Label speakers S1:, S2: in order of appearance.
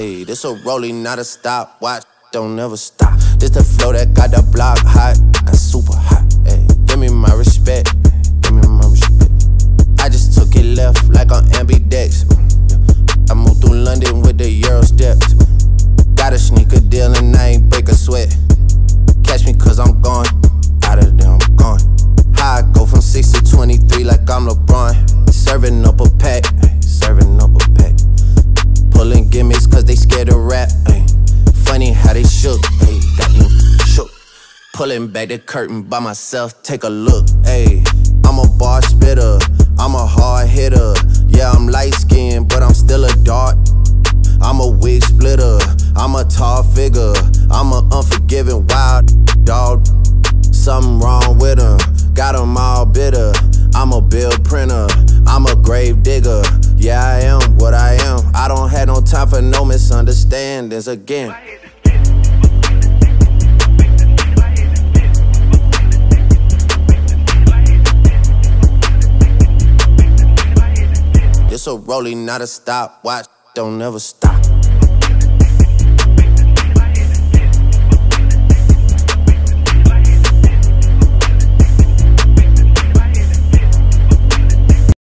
S1: This a rolling, not a stop. Watch, don't never stop. This the flow that got the block hot, got super hot. Shook, got shook. Pulling back the curtain by myself, take a look. Ay. I'm a bar spitter, I'm a hard hitter. Yeah, I'm light skinned, but I'm still a dart. I'm a wig splitter, I'm a tall figure. I'm a unforgiving wild dog. Something wrong with him, got him all bitter. I'm a bill printer, I'm a grave digger. Yeah, I am what I am. I don't have no time for no misunderstandings again. A rolling, not a stop. Watch, don't never stop.